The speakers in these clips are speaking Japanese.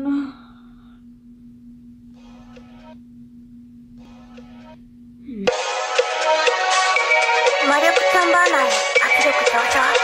な。魔力チャンバー内圧力上昇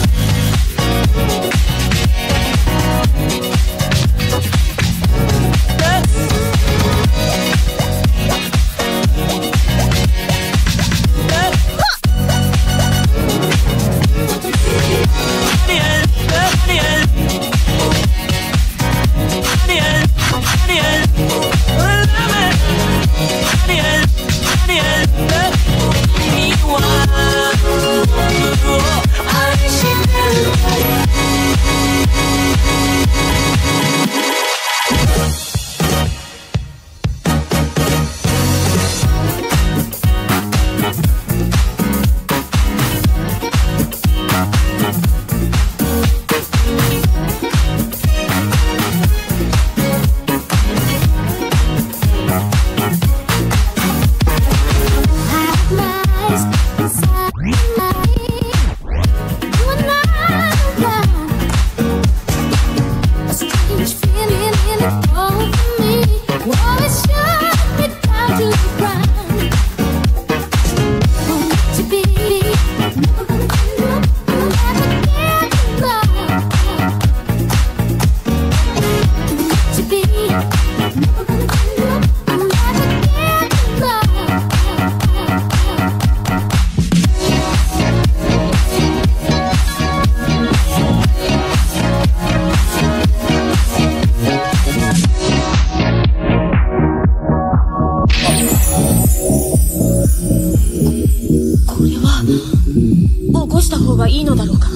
起こした方がいいのだろうか。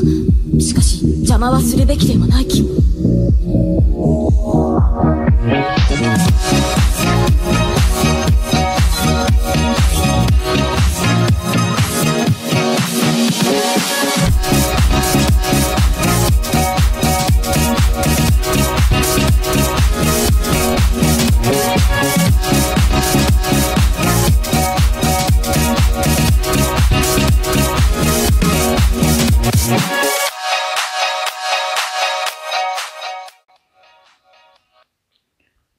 しかし邪魔はするべきではない気も。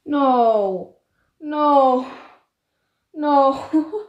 No! No! No!